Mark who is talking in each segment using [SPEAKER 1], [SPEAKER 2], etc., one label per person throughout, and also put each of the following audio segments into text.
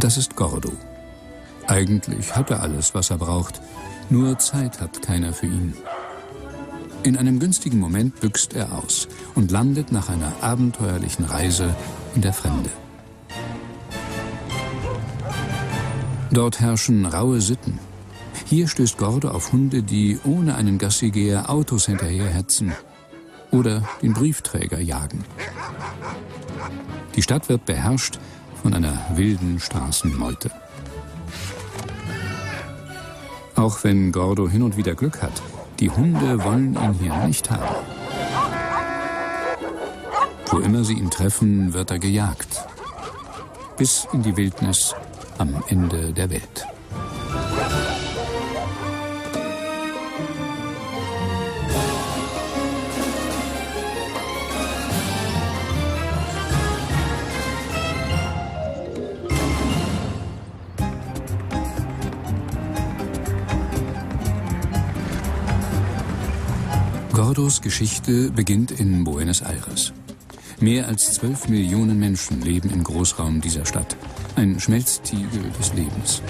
[SPEAKER 1] Das ist Gordo. Eigentlich hat er alles, was er braucht, nur Zeit hat keiner für ihn. In einem günstigen Moment büxt er aus und landet nach einer abenteuerlichen Reise in der Fremde. Dort herrschen raue Sitten. Hier stößt Gordo auf Hunde, die ohne einen Gassigeher Autos hinterherhetzen oder den Briefträger jagen. Die Stadt wird beherrscht von einer wilden Straßenmeute. Auch wenn Gordo hin und wieder Glück hat, die Hunde wollen ihn hier nicht haben. Wo immer sie ihn treffen, wird er gejagt. Bis in die Wildnis am Ende der Welt. Gordos Geschichte beginnt in Buenos Aires. Mehr als zwölf Millionen Menschen leben im Großraum dieser Stadt, ein Schmelztiegel des Lebens.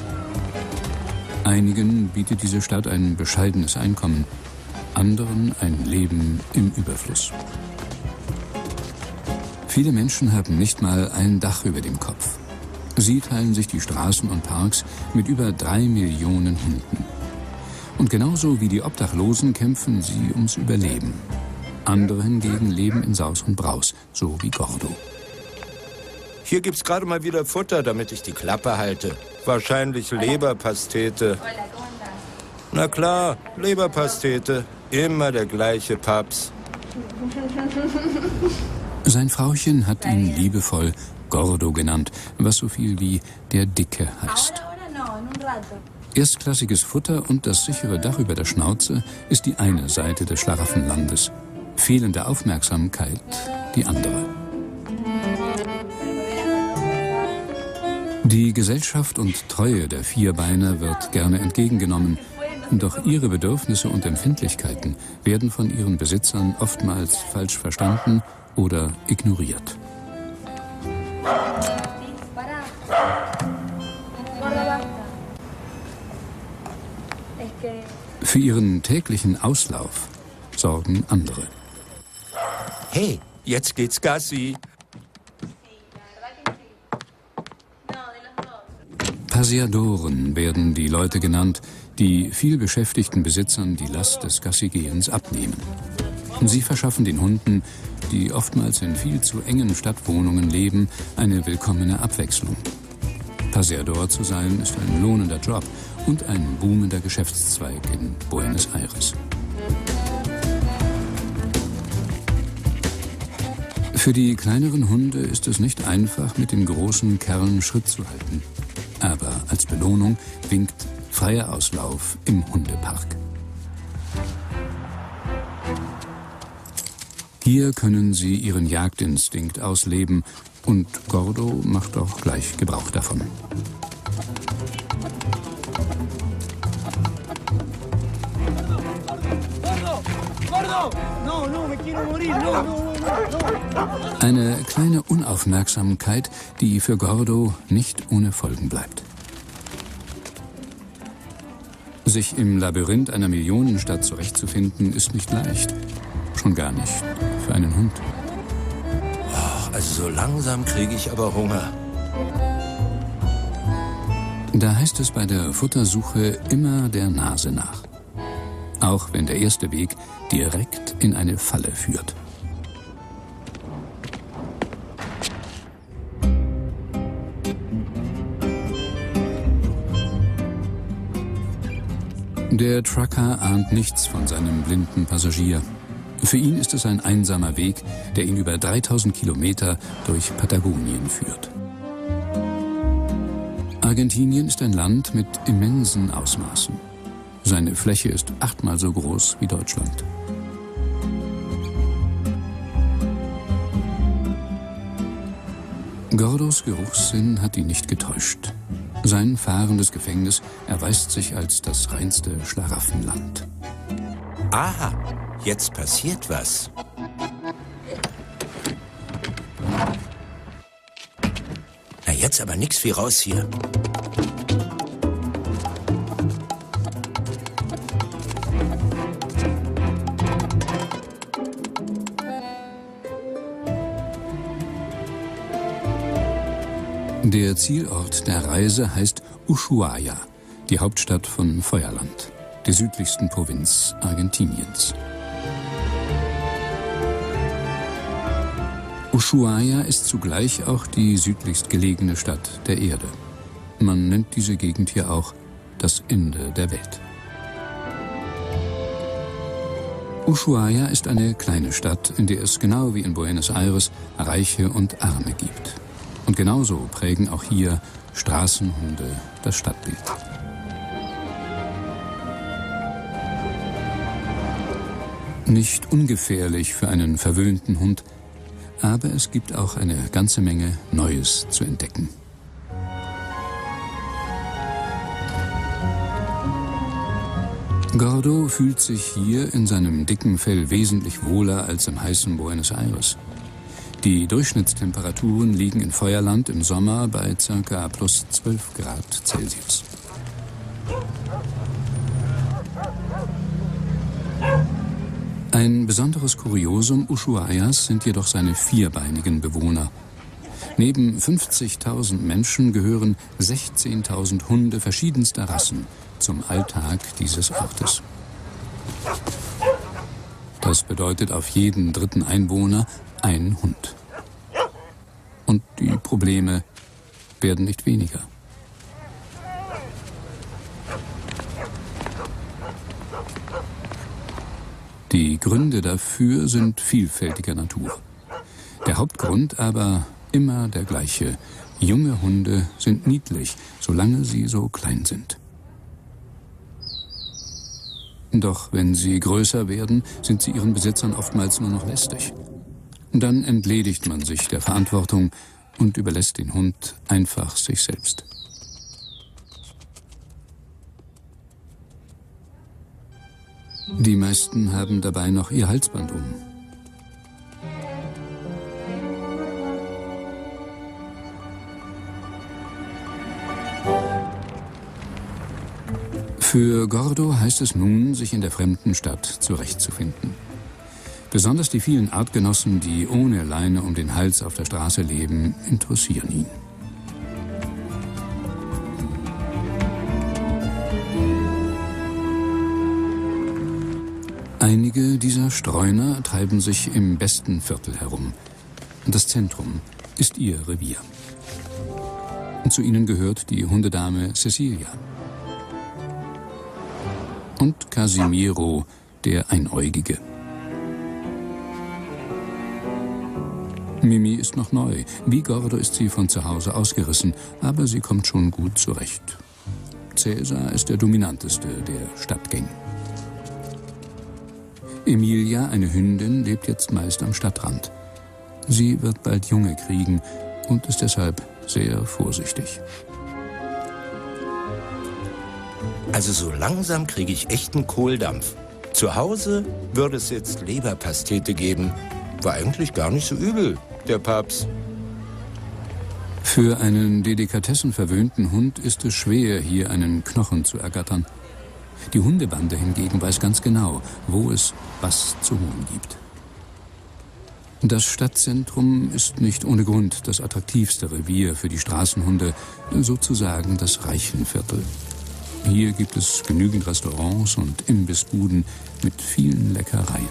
[SPEAKER 1] Einigen bietet diese Stadt ein bescheidenes Einkommen, anderen ein Leben im Überfluss. Viele Menschen haben nicht mal ein Dach über dem Kopf. Sie teilen sich die Straßen und Parks mit über drei Millionen Hunden. Und genauso wie die Obdachlosen kämpfen sie ums Überleben. Andere hingegen leben in Saus und Braus, so wie Gordo.
[SPEAKER 2] Hier gibt's gerade mal wieder Futter, damit ich die Klappe halte. Wahrscheinlich Leberpastete. Na klar, Leberpastete. Immer der gleiche Paps.
[SPEAKER 1] Sein Frauchen hat ihn liebevoll Gordo genannt, was so viel wie der Dicke heißt. Erstklassiges Futter und das sichere Dach über der Schnauze ist die eine Seite des Schlaraffenlandes. Fehlende Aufmerksamkeit die andere. Die Gesellschaft und Treue der Vierbeiner wird gerne entgegengenommen, doch ihre Bedürfnisse und Empfindlichkeiten werden von ihren Besitzern oftmals falsch verstanden oder ignoriert. Für ihren täglichen Auslauf sorgen andere.
[SPEAKER 2] Hey, jetzt geht's Gassi.
[SPEAKER 1] Paseadoren werden die Leute genannt, die vielbeschäftigten Besitzern die Last des Gassigehens abnehmen. Sie verschaffen den Hunden, die oftmals in viel zu engen Stadtwohnungen leben, eine willkommene Abwechslung. Paseador zu sein ist ein lohnender Job und ein boomender Geschäftszweig in Buenos Aires. Für die kleineren Hunde ist es nicht einfach, mit den großen Kerlen Schritt zu halten. Aber als Belohnung winkt freier Auslauf im Hundepark. Hier können sie ihren Jagdinstinkt ausleben und Gordo macht auch gleich Gebrauch davon. Eine kleine Unaufmerksamkeit, die für Gordo nicht ohne Folgen bleibt. Sich im Labyrinth einer Millionenstadt zurechtzufinden, ist nicht leicht. Schon gar nicht für einen Hund.
[SPEAKER 2] Also so langsam kriege ich aber Hunger.
[SPEAKER 1] Da heißt es bei der Futtersuche immer der Nase nach. Auch wenn der erste Weg direkt in eine Falle führt. Der Trucker ahnt nichts von seinem blinden Passagier. Für ihn ist es ein einsamer Weg, der ihn über 3000 Kilometer durch Patagonien führt. Argentinien ist ein Land mit immensen Ausmaßen. Seine Fläche ist achtmal so groß wie Deutschland. Gordos Geruchssinn hat ihn nicht getäuscht. Sein fahrendes Gefängnis erweist sich als das reinste Schlaraffenland.
[SPEAKER 2] Aha, jetzt passiert was. Jetzt aber nix wie raus hier.
[SPEAKER 1] Der Zielort der Reise heißt Ushuaia, die Hauptstadt von Feuerland, der südlichsten Provinz Argentiniens. Ushuaia ist zugleich auch die südlichst gelegene Stadt der Erde. Man nennt diese Gegend hier auch das Ende der Welt. Ushuaia ist eine kleine Stadt, in der es genau wie in Buenos Aires Reiche und Arme gibt. Und genauso prägen auch hier Straßenhunde das Stadtbild. Nicht ungefährlich für einen verwöhnten Hund, aber es gibt auch eine ganze Menge Neues zu entdecken. Gordo fühlt sich hier in seinem dicken Fell wesentlich wohler als im heißen Buenos Aires. Die Durchschnittstemperaturen liegen in Feuerland im Sommer bei ca. plus 12 Grad Celsius. Ein besonderes Kuriosum Ushuaias sind jedoch seine vierbeinigen Bewohner. Neben 50.000 Menschen gehören 16.000 Hunde verschiedenster Rassen zum Alltag dieses Ortes. Das bedeutet auf jeden dritten Einwohner ein Hund. Und die Probleme werden nicht weniger. Die Gründe dafür sind vielfältiger Natur. Der Hauptgrund aber immer der gleiche. Junge Hunde sind niedlich, solange sie so klein sind. Doch wenn sie größer werden, sind sie ihren Besitzern oftmals nur noch lästig. Dann entledigt man sich der Verantwortung und überlässt den Hund einfach sich selbst. Die meisten haben dabei noch ihr Halsband um. Für Gordo heißt es nun, sich in der fremden Stadt zurechtzufinden. Besonders die vielen Artgenossen, die ohne Leine um den Hals auf der Straße leben, interessieren ihn. Einige dieser Streuner treiben sich im besten Viertel herum. Das Zentrum ist ihr Revier. Zu ihnen gehört die Hundedame Cecilia. Und Casimiro, der Einäugige. Mimi ist noch neu. Wie Gordo ist sie von zu Hause ausgerissen, aber sie kommt schon gut zurecht. Cäsar ist der dominanteste der Stadtgänge. Emilia, eine Hündin, lebt jetzt meist am Stadtrand. Sie wird bald Junge kriegen und ist deshalb sehr vorsichtig.
[SPEAKER 2] Also so langsam kriege ich echten Kohldampf. Zu Hause würde es jetzt Leberpastete geben. War eigentlich gar nicht so übel der Papst.
[SPEAKER 1] Für einen delikatessenverwöhnten Hund ist es schwer, hier einen Knochen zu ergattern. Die Hundebande hingegen weiß ganz genau, wo es was zu holen gibt. Das Stadtzentrum ist nicht ohne Grund das attraktivste Revier für die Straßenhunde, sozusagen das Reichenviertel. Hier gibt es genügend Restaurants und Imbissbuden mit vielen Leckereien.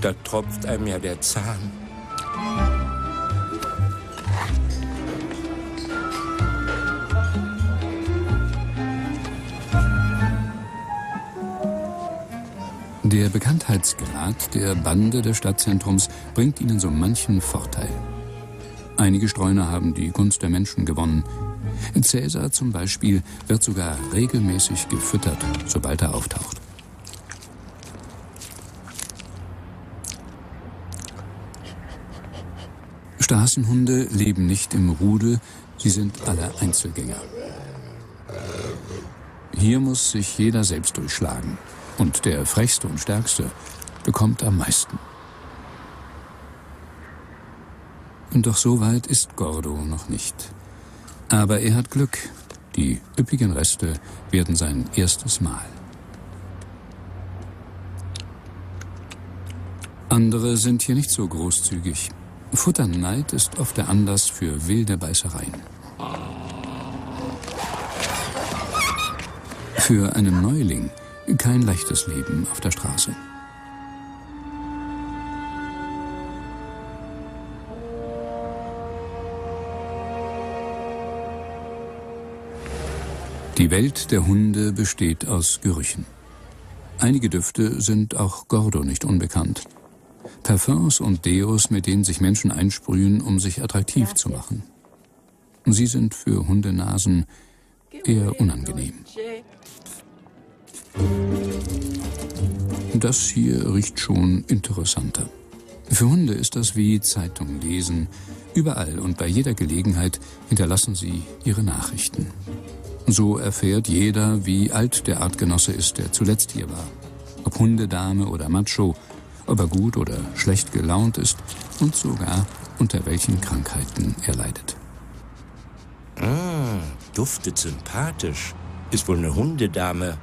[SPEAKER 2] Da tropft einem ja der Zahn.
[SPEAKER 1] Der Bekanntheitsgrad der Bande des Stadtzentrums bringt ihnen so manchen Vorteil. Einige Streuner haben die Gunst der Menschen gewonnen. Cäsar zum Beispiel wird sogar regelmäßig gefüttert, sobald er auftaucht. Straßenhunde leben nicht im Rudel, sie sind alle Einzelgänger. Hier muss sich jeder selbst durchschlagen. Und der frechste und stärkste bekommt am meisten. Doch so weit ist Gordo noch nicht. Aber er hat Glück. Die üppigen Reste werden sein erstes Mal. Andere sind hier nicht so großzügig. Futterneid ist oft der Anlass für wilde Beißereien. Für einen Neuling kein leichtes Leben auf der Straße. Die Welt der Hunde besteht aus Gerüchen. Einige Düfte sind auch Gordo nicht unbekannt. Parfums und Deos, mit denen sich Menschen einsprühen, um sich attraktiv zu machen. Sie sind für Hundenasen eher unangenehm. Das hier riecht schon interessanter. Für Hunde ist das wie Zeitung lesen. Überall und bei jeder Gelegenheit hinterlassen sie ihre Nachrichten. So erfährt jeder, wie alt der Artgenosse ist, der zuletzt hier war. Ob Hundedame oder Macho, ob er gut oder schlecht gelaunt ist und sogar unter welchen Krankheiten er leidet.
[SPEAKER 2] Ah, duftet sympathisch. Ist wohl eine Hundedame.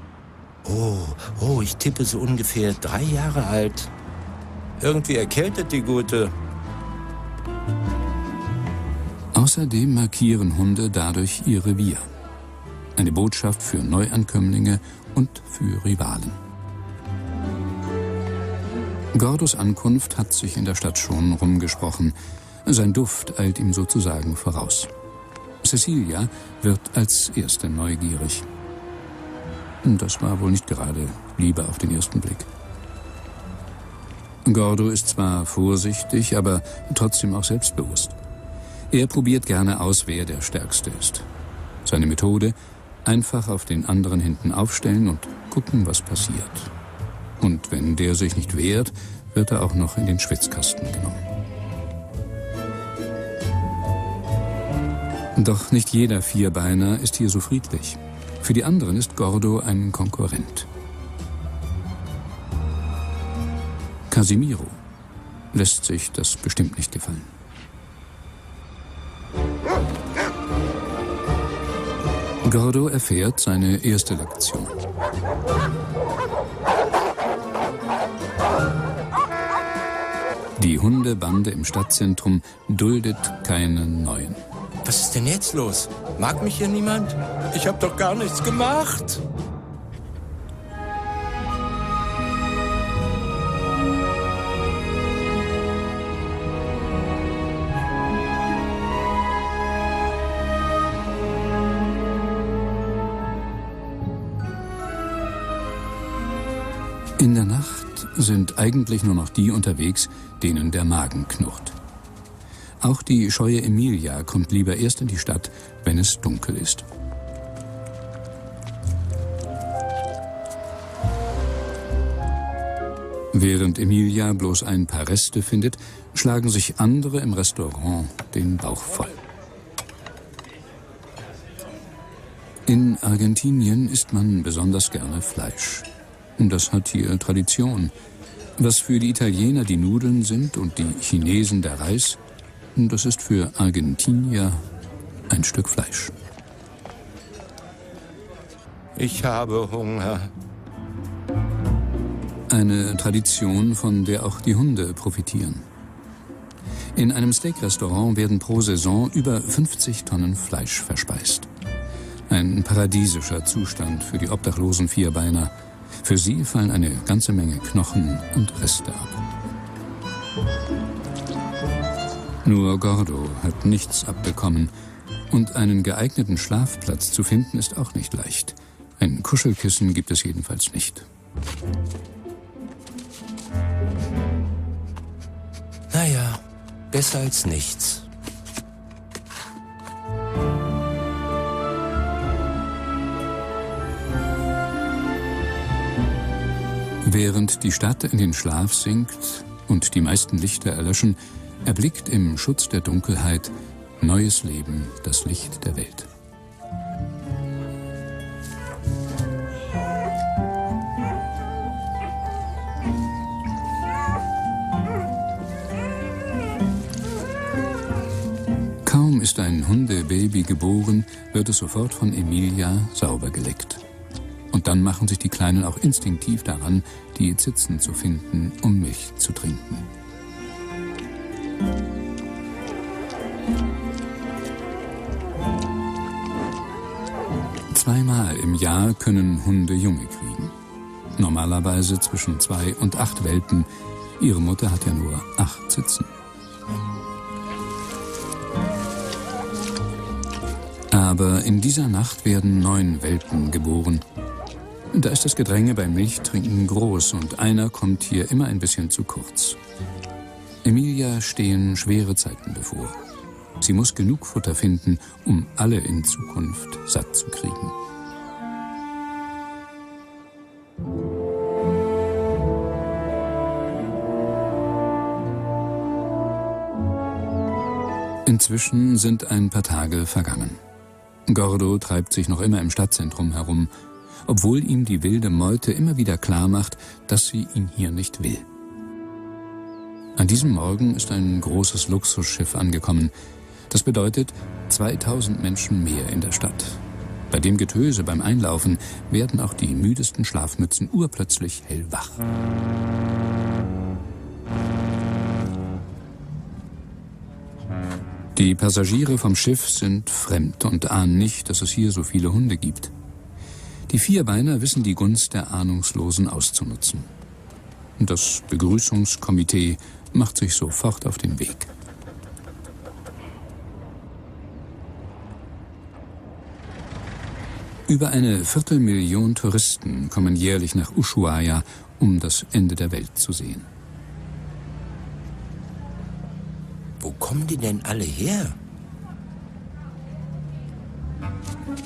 [SPEAKER 2] Oh, oh, ich tippe so ungefähr drei Jahre alt. Irgendwie erkältet die Gute.
[SPEAKER 1] Außerdem markieren Hunde dadurch ihr Revier eine Botschaft für Neuankömmlinge und für Rivalen. Gordos Ankunft hat sich in der Stadt schon rumgesprochen. Sein Duft eilt ihm sozusagen voraus. Cecilia wird als erste neugierig. Das war wohl nicht gerade Liebe auf den ersten Blick. Gordo ist zwar vorsichtig, aber trotzdem auch selbstbewusst. Er probiert gerne aus, wer der Stärkste ist. Seine Methode, Einfach auf den anderen hinten aufstellen und gucken, was passiert. Und wenn der sich nicht wehrt, wird er auch noch in den Schwitzkasten genommen. Doch nicht jeder Vierbeiner ist hier so friedlich. Für die anderen ist Gordo ein Konkurrent. Casimiro lässt sich das bestimmt nicht gefallen. Gordo erfährt seine erste Lektion. Die Hundebande im Stadtzentrum duldet keinen neuen.
[SPEAKER 2] Was ist denn jetzt los? Mag mich hier niemand? Ich hab doch gar nichts gemacht.
[SPEAKER 1] In der Nacht sind eigentlich nur noch die unterwegs, denen der Magen knurrt. Auch die scheue Emilia kommt lieber erst in die Stadt, wenn es dunkel ist. Während Emilia bloß ein paar Reste findet, schlagen sich andere im Restaurant den Bauch voll. In Argentinien isst man besonders gerne Fleisch. Das hat hier Tradition. Was für die Italiener die Nudeln sind und die Chinesen der Reis, das ist für Argentinier ein Stück Fleisch.
[SPEAKER 2] Ich habe Hunger.
[SPEAKER 1] Eine Tradition, von der auch die Hunde profitieren. In einem Steak-Restaurant werden pro Saison über 50 Tonnen Fleisch verspeist. Ein paradiesischer Zustand für die obdachlosen Vierbeiner – für sie fallen eine ganze Menge Knochen und Reste ab. Nur Gordo hat nichts abbekommen und einen geeigneten Schlafplatz zu finden ist auch nicht leicht. Ein Kuschelkissen gibt es jedenfalls nicht.
[SPEAKER 2] Naja, besser als nichts.
[SPEAKER 1] Während die Stadt in den Schlaf sinkt und die meisten Lichter erlöschen, erblickt im Schutz der Dunkelheit neues Leben, das Licht der Welt. Kaum ist ein Hundebaby geboren, wird es sofort von Emilia sauber geleckt. Und dann machen sich die Kleinen auch instinktiv daran, die Zitzen zu finden, um Milch zu trinken. Zweimal im Jahr können Hunde Junge kriegen. Normalerweise zwischen zwei und acht Welpen. Ihre Mutter hat ja nur acht Zitzen. Aber in dieser Nacht werden neun Welpen geboren. Da ist das Gedränge beim Milchtrinken groß und einer kommt hier immer ein bisschen zu kurz. Emilia stehen schwere Zeiten bevor. Sie muss genug Futter finden, um alle in Zukunft satt zu kriegen. Inzwischen sind ein paar Tage vergangen. Gordo treibt sich noch immer im Stadtzentrum herum, obwohl ihm die wilde Meute immer wieder klar macht, dass sie ihn hier nicht will. An diesem Morgen ist ein großes Luxusschiff angekommen. Das bedeutet 2000 Menschen mehr in der Stadt. Bei dem Getöse beim Einlaufen werden auch die müdesten Schlafmützen urplötzlich hellwach. Die Passagiere vom Schiff sind fremd und ahnen nicht, dass es hier so viele Hunde gibt. Die Vierbeiner wissen die Gunst der Ahnungslosen auszunutzen. Das Begrüßungskomitee macht sich sofort auf den Weg. Über eine Viertelmillion Touristen kommen jährlich nach Ushuaia, um das Ende der Welt zu sehen.
[SPEAKER 2] Wo kommen die denn alle her?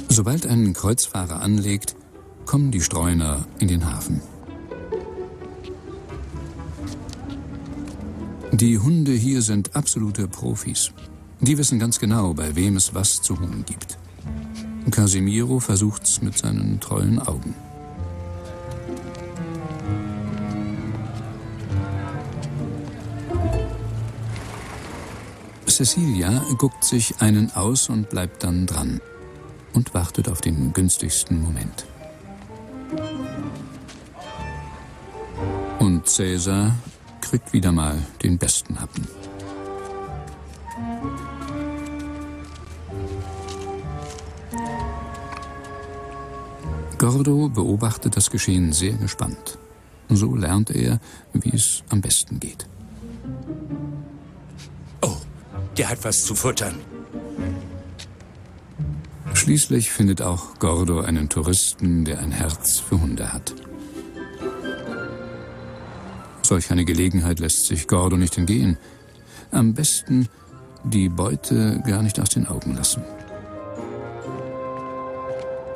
[SPEAKER 1] Sobald ein Kreuzfahrer anlegt, kommen die Streuner in den Hafen. Die Hunde hier sind absolute Profis. Die wissen ganz genau, bei wem es was zu holen gibt. Casimiro versucht's mit seinen treuen Augen. Cecilia guckt sich einen aus und bleibt dann dran und wartet auf den günstigsten Moment. Und Cäsar kriegt wieder mal den besten Happen. Gordo beobachtet das Geschehen sehr gespannt. So lernt er, wie es am besten geht.
[SPEAKER 2] Der hat was zu futtern.
[SPEAKER 1] Schließlich findet auch Gordo einen Touristen, der ein Herz für Hunde hat. Solch eine Gelegenheit lässt sich Gordo nicht entgehen. Am besten die Beute gar nicht aus den Augen lassen.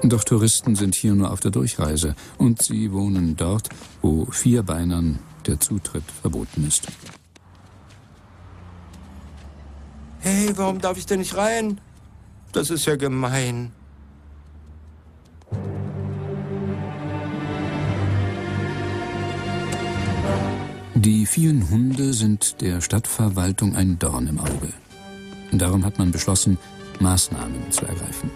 [SPEAKER 1] Doch Touristen sind hier nur auf der Durchreise und sie wohnen dort, wo Vierbeinern der Zutritt verboten ist.
[SPEAKER 2] Hey, warum darf ich denn nicht rein? Das ist ja gemein.
[SPEAKER 1] Die vielen Hunde sind der Stadtverwaltung ein Dorn im Auge. Darum hat man beschlossen, Maßnahmen zu ergreifen.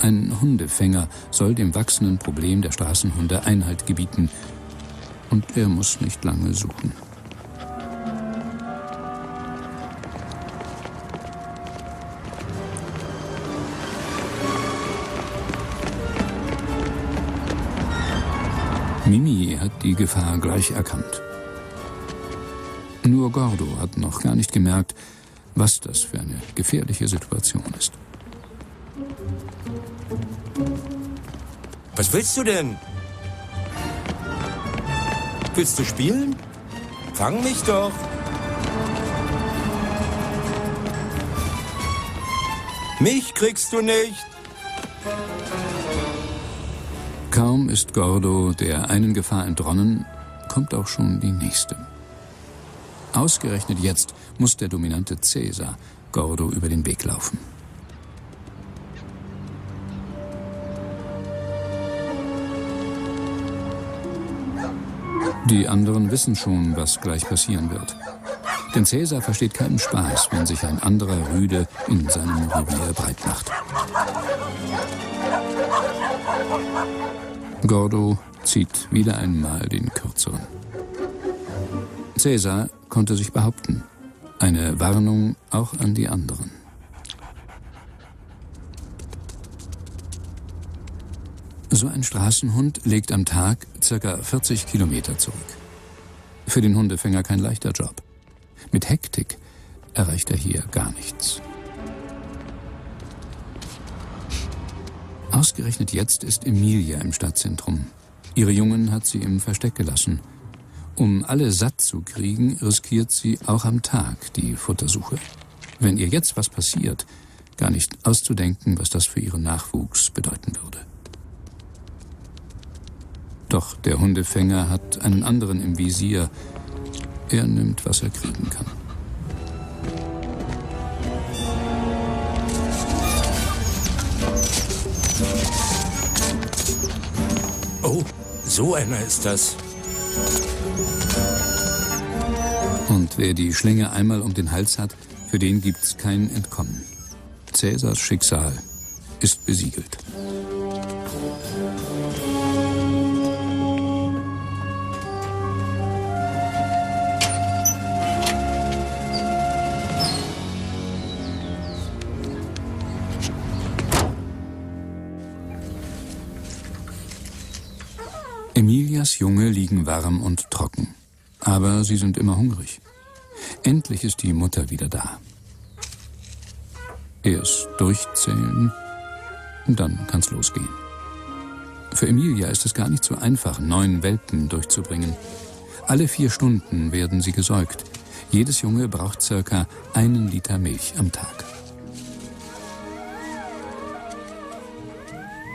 [SPEAKER 1] Ein Hundefänger soll dem wachsenden Problem der Straßenhunde Einhalt gebieten. Und er muss nicht lange suchen. Mimi hat die Gefahr gleich erkannt. Nur Gordo hat noch gar nicht gemerkt, was das für eine gefährliche Situation ist.
[SPEAKER 2] Was willst du denn? Willst du spielen? Fang mich doch. Mich kriegst du nicht.
[SPEAKER 1] Kaum ist Gordo der einen Gefahr entronnen, kommt auch schon die nächste. Ausgerechnet jetzt muss der dominante Cäsar Gordo über den Weg laufen. Die anderen wissen schon, was gleich passieren wird. Denn Cäsar versteht keinen Spaß, wenn sich ein anderer Rüde in seinem Revier breit macht. Gordo zieht wieder einmal den kürzeren. Cäsar konnte sich behaupten. Eine Warnung auch an die anderen. So ein Straßenhund legt am Tag ca. 40 Kilometer zurück. Für den Hundefänger kein leichter Job. Mit Hektik erreicht er hier gar nichts. Ausgerechnet jetzt ist Emilia im Stadtzentrum. Ihre Jungen hat sie im Versteck gelassen. Um alle satt zu kriegen, riskiert sie auch am Tag die Futtersuche. Wenn ihr jetzt was passiert, gar nicht auszudenken, was das für ihren Nachwuchs bedeuten würde. Doch der Hundefänger hat einen anderen im Visier. Er nimmt, was er kriegen kann.
[SPEAKER 2] Oh, so einer ist das.
[SPEAKER 1] Und wer die Schlinge einmal um den Hals hat, für den gibt's kein Entkommen. Cäsars Schicksal ist besiegelt. Emilias Junge liegen warm und trocken. Aber sie sind immer hungrig. Endlich ist die Mutter wieder da. Erst durchzählen, dann kann's losgehen. Für Emilia ist es gar nicht so einfach, neun Welpen durchzubringen. Alle vier Stunden werden sie gesäugt. Jedes Junge braucht circa einen Liter Milch am Tag.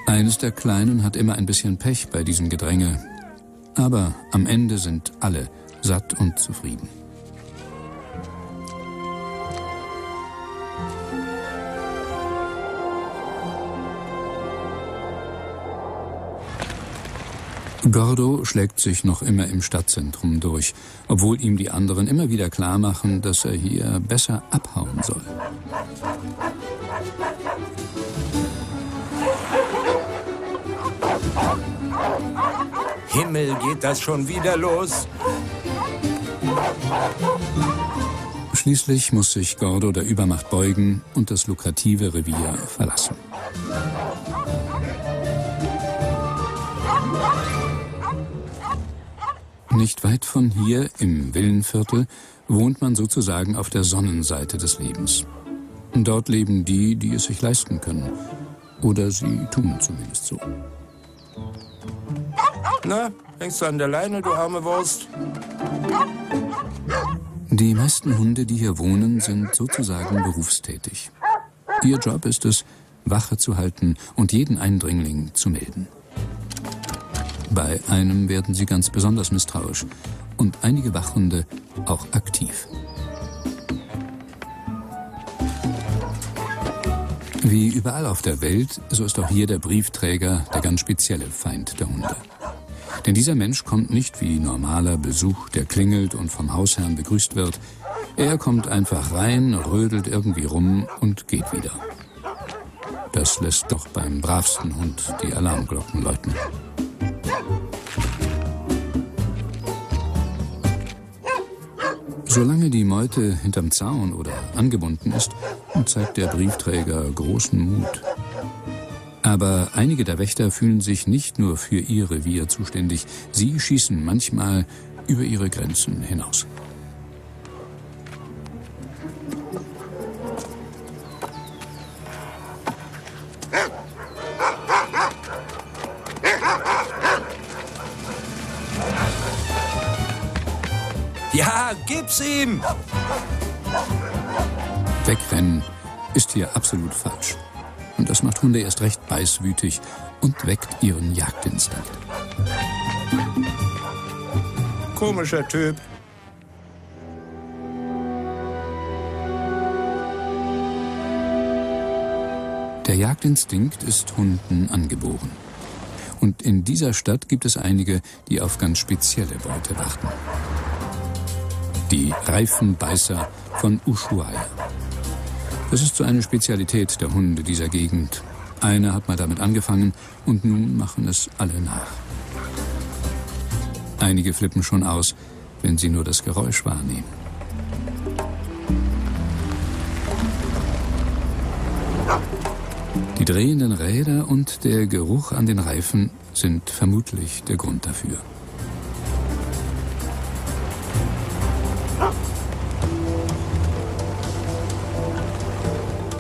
[SPEAKER 1] Eines der Kleinen hat immer ein bisschen Pech bei diesem Gedränge. Aber am Ende sind alle satt und zufrieden. Gordo schlägt sich noch immer im Stadtzentrum durch, obwohl ihm die anderen immer wieder klar machen, dass er hier besser abhauen soll.
[SPEAKER 2] Himmel, geht das schon wieder los?
[SPEAKER 1] Schließlich muss sich Gordo der Übermacht beugen und das lukrative Revier verlassen. Nicht weit von hier, im Villenviertel, wohnt man sozusagen auf der Sonnenseite des Lebens. Dort leben die, die es sich leisten können. Oder sie tun zumindest so.
[SPEAKER 2] Na, hängst du an der Leine, du arme Wurst?
[SPEAKER 1] Die meisten Hunde, die hier wohnen, sind sozusagen berufstätig. Ihr Job ist es, Wache zu halten und jeden Eindringling zu melden. Bei einem werden sie ganz besonders misstrauisch und einige Wachhunde auch aktiv. Wie überall auf der Welt, so ist auch hier der Briefträger der ganz spezielle Feind der Hunde. Denn dieser Mensch kommt nicht wie normaler Besuch, der klingelt und vom Hausherrn begrüßt wird. Er kommt einfach rein, rödelt irgendwie rum und geht wieder. Das lässt doch beim bravsten Hund die Alarmglocken läuten. Solange die Meute hinterm Zaun oder angebunden ist, zeigt der Briefträger großen Mut. Aber einige der Wächter fühlen sich nicht nur für ihr Revier zuständig, sie schießen manchmal über ihre Grenzen hinaus.
[SPEAKER 2] Ja, gib's ihm!
[SPEAKER 1] Wegrennen ist hier absolut falsch. Und das macht Hunde erst recht beißwütig und weckt ihren Jagdinstinkt.
[SPEAKER 2] Komischer Typ.
[SPEAKER 1] Der Jagdinstinkt ist Hunden angeboren. Und in dieser Stadt gibt es einige, die auf ganz spezielle Beute warten. die Reifenbeißer von Ushuaia. Das ist so eine Spezialität der Hunde dieser Gegend. Einer hat mal damit angefangen und nun machen es alle nach. Einige flippen schon aus, wenn sie nur das Geräusch wahrnehmen. Die drehenden Räder und der Geruch an den Reifen sind vermutlich der Grund dafür.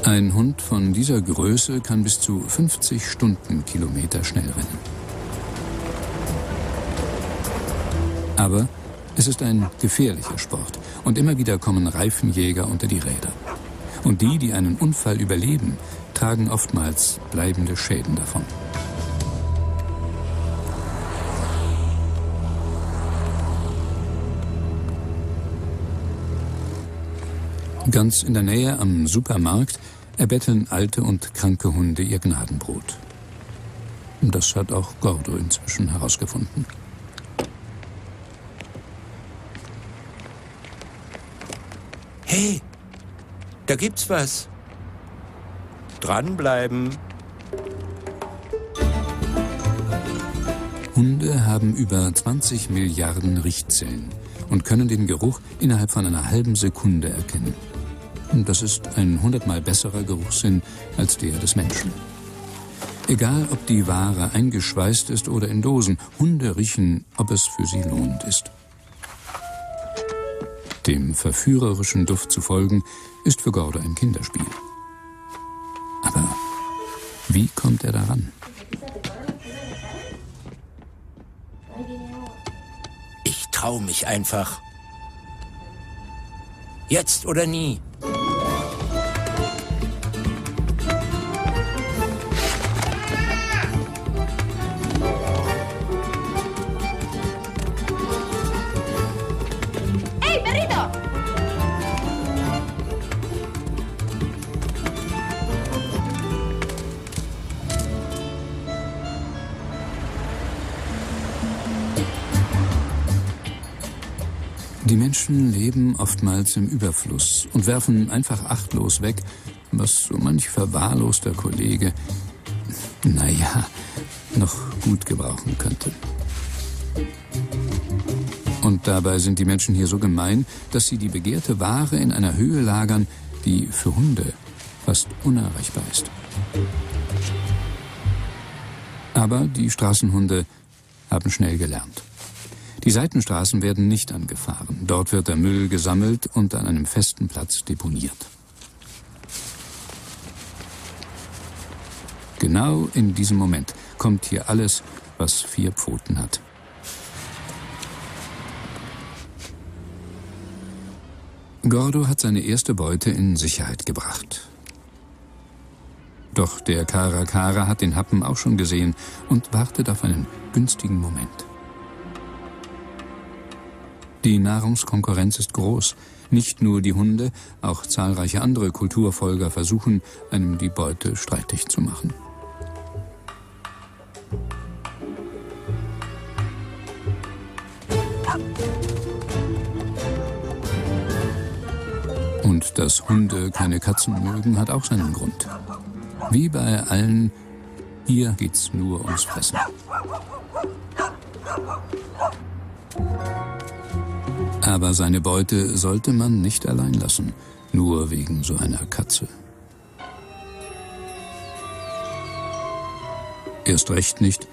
[SPEAKER 1] Ein Hund von dieser Größe kann bis zu 50 Stundenkilometer schnell rennen. Aber es ist ein gefährlicher Sport und immer wieder kommen Reifenjäger unter die Räder. Und die, die einen Unfall überleben, tragen oftmals bleibende Schäden davon. Ganz in der Nähe am Supermarkt erbetteln alte und kranke Hunde ihr Gnadenbrot. Das hat auch Gordo inzwischen herausgefunden.
[SPEAKER 2] Hey, da gibt's was. Dranbleiben.
[SPEAKER 1] Hunde haben über 20 Milliarden Riechzellen und können den Geruch innerhalb von einer halben Sekunde erkennen. Das ist ein hundertmal besserer Geruchssinn als der des Menschen. Egal, ob die Ware eingeschweißt ist oder in Dosen, Hunde riechen, ob es für sie lohnend ist. Dem verführerischen Duft zu folgen, ist für Gordo ein Kinderspiel. Aber wie kommt er daran?
[SPEAKER 2] Ich trau mich einfach. Jetzt oder nie.
[SPEAKER 1] Oftmals im Überfluss und werfen einfach achtlos weg, was so manch verwahrloster Kollege, naja, noch gut gebrauchen könnte. Und dabei sind die Menschen hier so gemein, dass sie die begehrte Ware in einer Höhe lagern, die für Hunde fast unerreichbar ist. Aber die Straßenhunde haben schnell gelernt. Die Seitenstraßen werden nicht angefahren. Dort wird der Müll gesammelt und an einem festen Platz deponiert. Genau in diesem Moment kommt hier alles, was vier Pfoten hat. Gordo hat seine erste Beute in Sicherheit gebracht. Doch der Karakara hat den Happen auch schon gesehen und wartet auf einen günstigen Moment. Die Nahrungskonkurrenz ist groß. Nicht nur die Hunde, auch zahlreiche andere Kulturfolger versuchen, einem die Beute streitig zu machen. Und dass Hunde keine Katzen mögen, hat auch seinen Grund. Wie bei allen, hier geht's nur ums Fressen. Aber seine Beute sollte man nicht allein lassen, nur wegen so einer Katze. Erst recht nicht,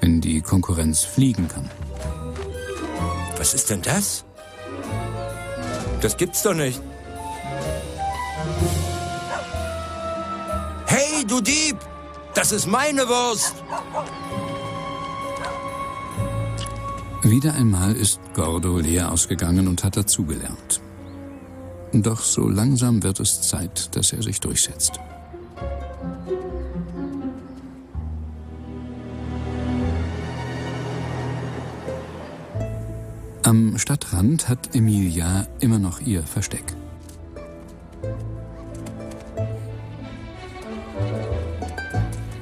[SPEAKER 1] wenn die Konkurrenz fliegen kann.
[SPEAKER 2] Was ist denn das? Das gibt's doch nicht. Hey, du Dieb! Das ist meine Wurst!
[SPEAKER 1] Wieder einmal ist Gordo leer ausgegangen und hat dazugelernt. Doch so langsam wird es Zeit, dass er sich durchsetzt. Am Stadtrand hat Emilia immer noch ihr Versteck.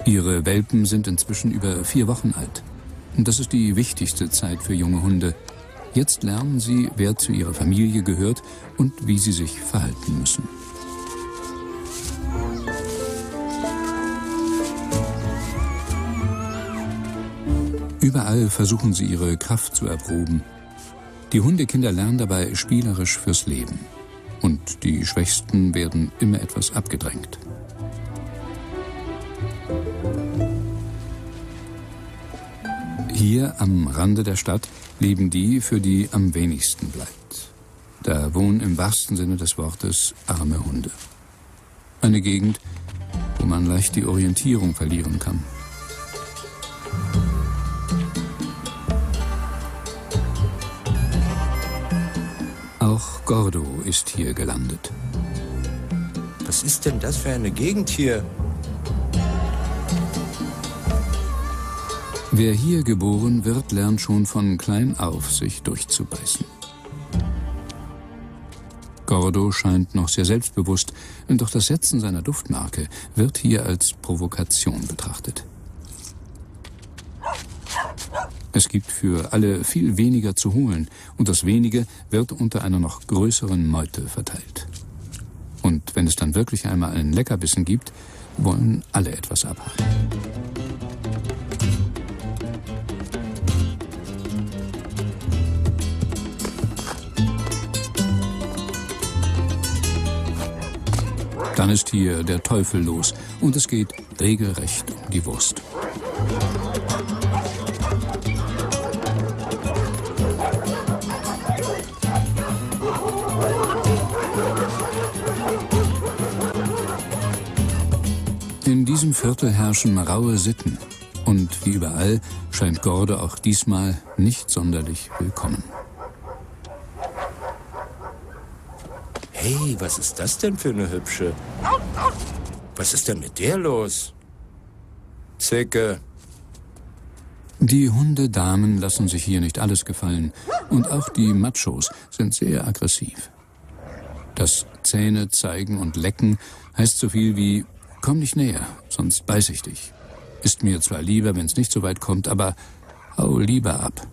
[SPEAKER 1] Ihre Welpen sind inzwischen über vier Wochen alt. Das ist die wichtigste Zeit für junge Hunde. Jetzt lernen sie, wer zu ihrer Familie gehört und wie sie sich verhalten müssen. Überall versuchen sie ihre Kraft zu erproben. Die Hundekinder lernen dabei spielerisch fürs Leben. Und die Schwächsten werden immer etwas abgedrängt. Hier am Rande der Stadt leben die, für die am wenigsten bleibt. Da wohnen im wahrsten Sinne des Wortes arme Hunde. Eine Gegend, wo man leicht die Orientierung verlieren kann. Auch Gordo ist hier gelandet.
[SPEAKER 2] Was ist denn das für eine Gegend hier?
[SPEAKER 1] Wer hier geboren wird, lernt schon von klein auf, sich durchzubeißen. Gordo scheint noch sehr selbstbewusst, doch das Setzen seiner Duftmarke wird hier als Provokation betrachtet. Es gibt für alle viel weniger zu holen und das wenige wird unter einer noch größeren Meute verteilt. Und wenn es dann wirklich einmal einen Leckerbissen gibt, wollen alle etwas abhaben. Dann ist hier der Teufel los und es geht regelrecht um die Wurst. In diesem Viertel herrschen raue Sitten und wie überall scheint Gorde auch diesmal nicht sonderlich willkommen.
[SPEAKER 2] Hey, was ist das denn für eine hübsche? Was ist denn mit der los? Zicke.
[SPEAKER 1] Die Hundedamen lassen sich hier nicht alles gefallen. Und auch die Machos sind sehr aggressiv. Das Zähne zeigen und lecken heißt so viel wie Komm nicht näher, sonst beiß ich dich. Ist mir zwar lieber, wenn es nicht so weit kommt, aber hau lieber ab.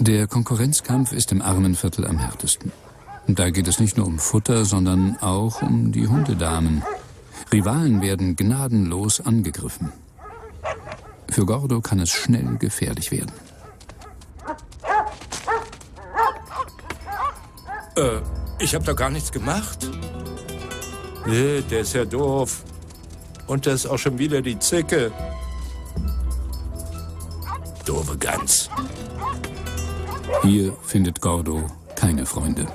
[SPEAKER 1] Der Konkurrenzkampf ist im Armenviertel am härtesten. Da geht es nicht nur um Futter, sondern auch um die Hundedamen. Rivalen werden gnadenlos angegriffen. Für Gordo kann es schnell gefährlich werden.
[SPEAKER 2] Äh, ich hab doch gar nichts gemacht. Nee, der ist ja doof. Und da ist auch schon wieder die Zicke. Doofe Gans.
[SPEAKER 1] Hier findet Gordo keine Freunde.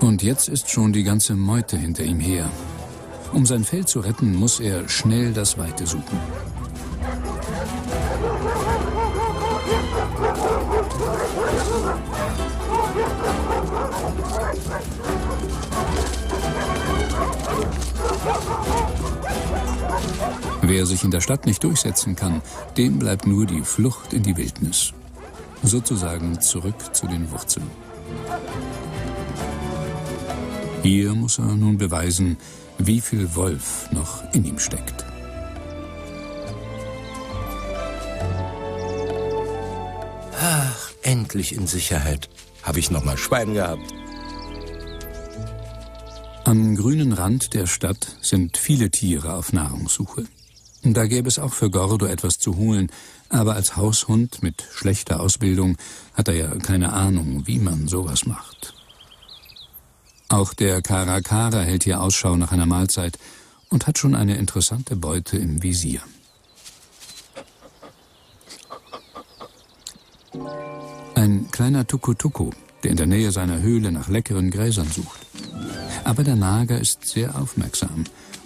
[SPEAKER 1] Und jetzt ist schon die ganze Meute hinter ihm her. Um sein Fell zu retten, muss er schnell das Weite suchen. Wer sich in der Stadt nicht durchsetzen kann, dem bleibt nur die Flucht in die Wildnis. Sozusagen zurück zu den Wurzeln. Hier muss er nun beweisen, wie viel Wolf noch in ihm steckt.
[SPEAKER 2] Ach, endlich in Sicherheit. Habe ich noch mal Schwein gehabt.
[SPEAKER 1] Am grünen Rand der Stadt sind viele Tiere auf Nahrungssuche. Da gäbe es auch für Gordo etwas zu holen, aber als Haushund mit schlechter Ausbildung hat er ja keine Ahnung, wie man sowas macht. Auch der Karakara hält hier Ausschau nach einer Mahlzeit und hat schon eine interessante Beute im Visier. Ein kleiner Tukutuku, der in der Nähe seiner Höhle nach leckeren Gräsern sucht. Aber der Nager ist sehr aufmerksam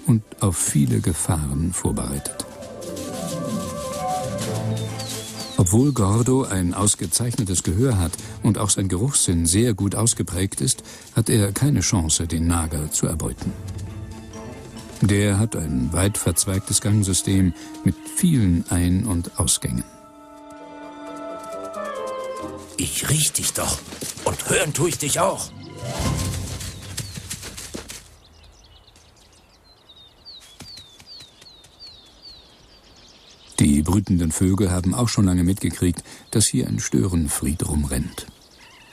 [SPEAKER 1] und auf viele Gefahren vorbereitet. Obwohl Gordo ein ausgezeichnetes Gehör hat und auch sein Geruchssinn sehr gut ausgeprägt ist, hat er keine Chance, den Nager zu erbeuten. Der hat ein weit verzweigtes Gangsystem mit vielen Ein- und Ausgängen.
[SPEAKER 2] Ich riech dich doch. Und hören tue ich dich auch.
[SPEAKER 1] Die brütenden Vögel haben auch schon lange mitgekriegt, dass hier ein Störenfried rumrennt.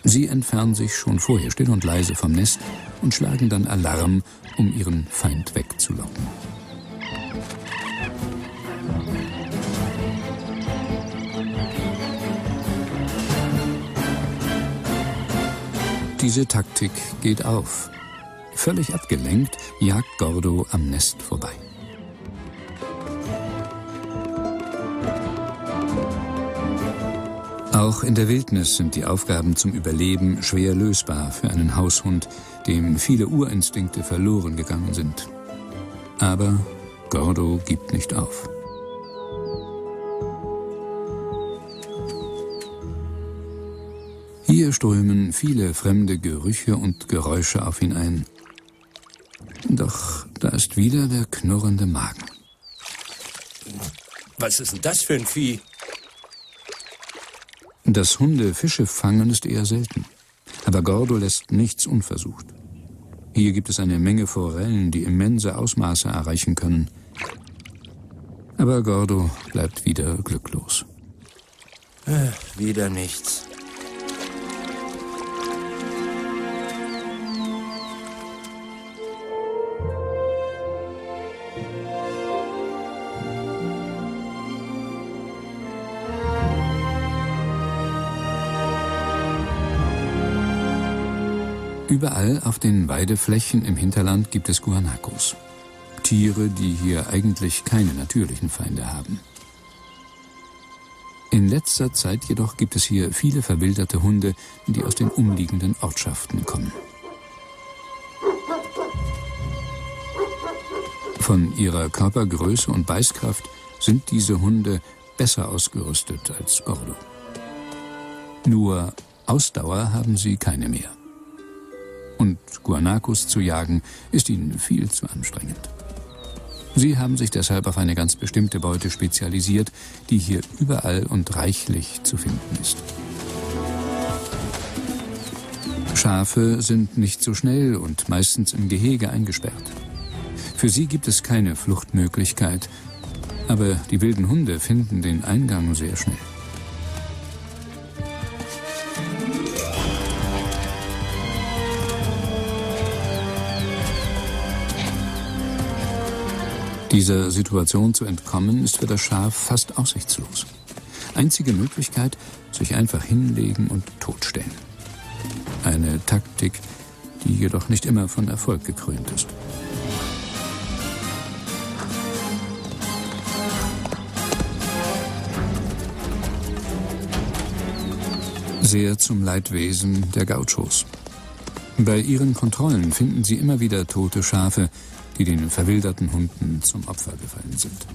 [SPEAKER 1] Sie entfernen sich schon vorher still und leise vom Nest und schlagen dann Alarm, um ihren Feind wegzulocken. Diese Taktik geht auf. Völlig abgelenkt jagt Gordo am Nest vorbei. Auch in der Wildnis sind die Aufgaben zum Überleben schwer lösbar für einen Haushund, dem viele Urinstinkte verloren gegangen sind. Aber Gordo gibt nicht auf. Hier strömen viele fremde Gerüche und Geräusche auf ihn ein. Doch da ist wieder der knurrende Magen.
[SPEAKER 2] Was ist denn das für ein Vieh?
[SPEAKER 1] Dass Hunde Fische fangen, ist eher selten. Aber Gordo lässt nichts unversucht. Hier gibt es eine Menge Forellen, die immense Ausmaße erreichen können. Aber Gordo bleibt wieder glücklos.
[SPEAKER 2] Äh, wieder nichts.
[SPEAKER 1] Überall auf den Weideflächen im Hinterland gibt es Guanacos. Tiere, die hier eigentlich keine natürlichen Feinde haben. In letzter Zeit jedoch gibt es hier viele verwilderte Hunde, die aus den umliegenden Ortschaften kommen. Von ihrer Körpergröße und Beißkraft sind diese Hunde besser ausgerüstet als Gordo. Nur Ausdauer haben sie keine mehr und Guanacos zu jagen, ist ihnen viel zu anstrengend. Sie haben sich deshalb auf eine ganz bestimmte Beute spezialisiert, die hier überall und reichlich zu finden ist. Schafe sind nicht so schnell und meistens im Gehege eingesperrt. Für sie gibt es keine Fluchtmöglichkeit, aber die wilden Hunde finden den Eingang sehr schnell. Dieser Situation zu entkommen, ist für das Schaf fast aussichtslos. Einzige Möglichkeit, sich einfach hinlegen und totstellen. Eine Taktik, die jedoch nicht immer von Erfolg gekrönt ist. Sehr zum Leidwesen der Gauchos. Bei ihren Kontrollen finden sie immer wieder tote Schafe, die den verwilderten Hunden zum Opfer gefallen sind.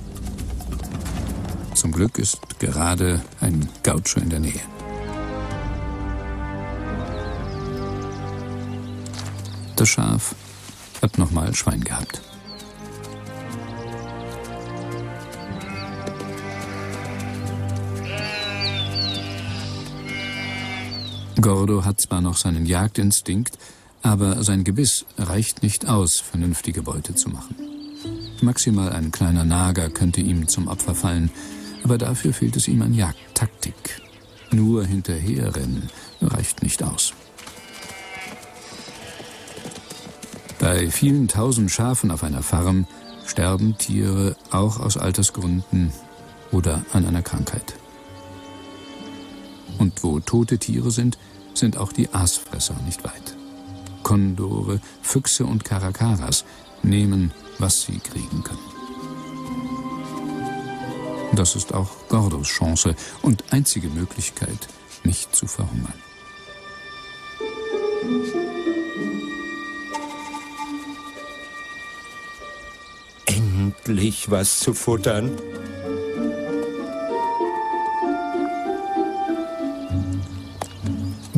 [SPEAKER 1] Zum Glück ist gerade ein Gaucho in der Nähe. Das Schaf hat nochmal Schwein gehabt. Gordo hat zwar noch seinen Jagdinstinkt, aber sein Gebiss reicht nicht aus, vernünftige Beute zu machen. Maximal ein kleiner Nager könnte ihm zum Opfer fallen, aber dafür fehlt es ihm an Jagdtaktik. Nur hinterherrennen reicht nicht aus. Bei vielen tausend Schafen auf einer Farm sterben Tiere auch aus Altersgründen oder an einer Krankheit. Und wo tote Tiere sind, sind auch die Aasfresser nicht weit. Kondore, Füchse und Karakaras nehmen, was sie kriegen können. Das ist auch Gordos Chance und einzige Möglichkeit, nicht zu verhungern.
[SPEAKER 2] Endlich was zu futtern.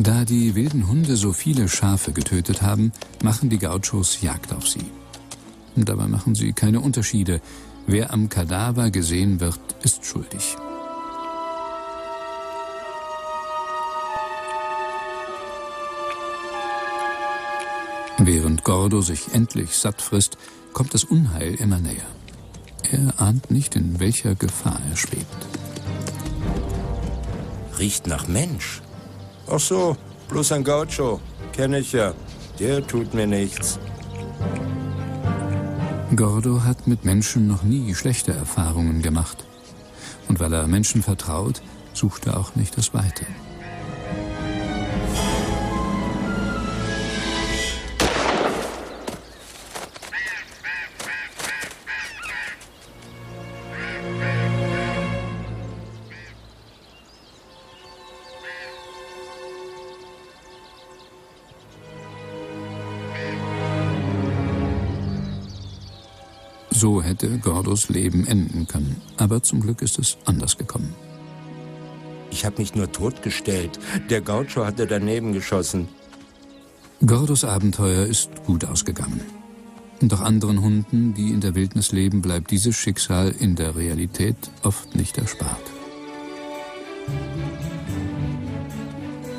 [SPEAKER 1] Da die wilden Hunde so viele Schafe getötet haben, machen die Gauchos Jagd auf sie. Dabei machen sie keine Unterschiede. Wer am Kadaver gesehen wird, ist schuldig. Während Gordo sich endlich satt frisst, kommt das Unheil immer näher. Er ahnt nicht, in welcher Gefahr er schwebt.
[SPEAKER 2] Riecht nach Mensch. Ach so, bloß ein Gaucho. Kenne ich ja. Der tut mir nichts.
[SPEAKER 1] Gordo hat mit Menschen noch nie schlechte Erfahrungen gemacht. Und weil er Menschen vertraut, sucht er auch nicht das Weite. So hätte Gordos Leben enden können. Aber zum Glück ist es anders gekommen.
[SPEAKER 2] Ich habe mich nur totgestellt. Der Gaucho hatte daneben geschossen.
[SPEAKER 1] Gordos Abenteuer ist gut ausgegangen. Doch anderen Hunden, die in der Wildnis leben, bleibt dieses Schicksal in der Realität oft nicht erspart.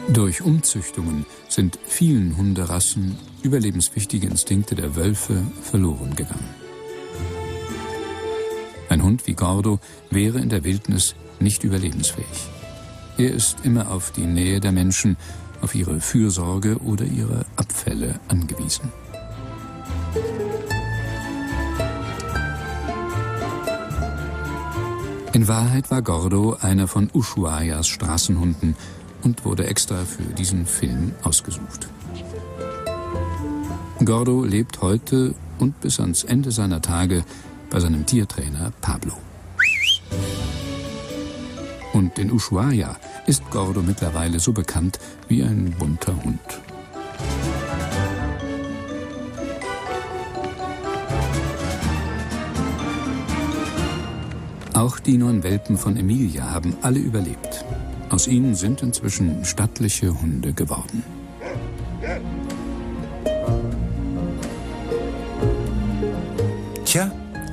[SPEAKER 1] Durch Umzüchtungen sind vielen Hunderassen überlebenswichtige Instinkte der Wölfe verloren gegangen. Hund wie Gordo wäre in der Wildnis nicht überlebensfähig. Er ist immer auf die Nähe der Menschen, auf ihre Fürsorge oder ihre Abfälle angewiesen. In Wahrheit war Gordo einer von Ushuaias Straßenhunden und wurde extra für diesen Film ausgesucht. Gordo lebt heute und bis ans Ende seiner Tage bei seinem Tiertrainer Pablo. Und in Ushuaia ist Gordo mittlerweile so bekannt wie ein bunter Hund. Auch die neun Welpen von Emilia haben alle überlebt. Aus ihnen sind inzwischen stattliche Hunde geworden.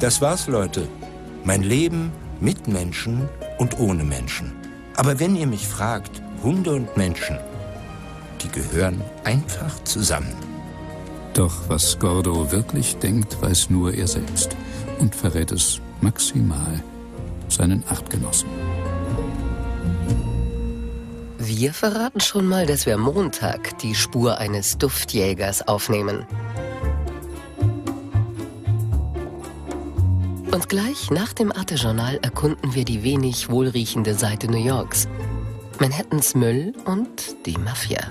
[SPEAKER 2] Das war's, Leute. Mein Leben mit Menschen und ohne Menschen. Aber wenn ihr mich fragt, Hunde und Menschen, die gehören einfach zusammen.
[SPEAKER 1] Doch was Gordo wirklich denkt, weiß nur er selbst und verrät es maximal seinen Achtgenossen.
[SPEAKER 3] Wir verraten schon mal, dass wir Montag die Spur eines Duftjägers aufnehmen. Und gleich nach dem Arte-Journal erkunden wir die wenig wohlriechende Seite New Yorks. Manhattans Müll und die Mafia.